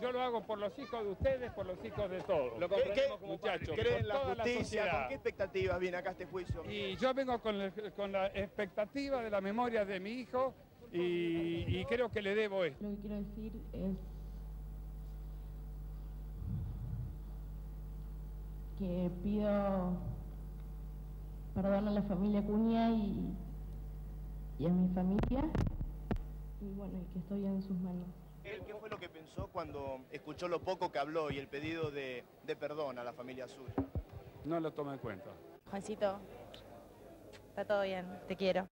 Yo lo hago por los hijos de ustedes, por los hijos de todos. Lo ¿Qué- comprendemos qué, muchachos? padre. ¿Cree en por la justicia? ¿Con qué expectativas viene acá este juicio? Y yo vengo con, el- con la expectativa de la memoria de mi hijo y, y creo que le debo esto. Lo que quiero decir es que pido perdón a la familia Cuña y, y a mi familia y bueno, y que estoy en sus manos. ¿Qué qué fue lo que pensó cuando escuchó lo poco que habló y el pedido de, de perdón a la familia suya? No lo tomo en cuenta. Juancito, está todo bien, te quiero.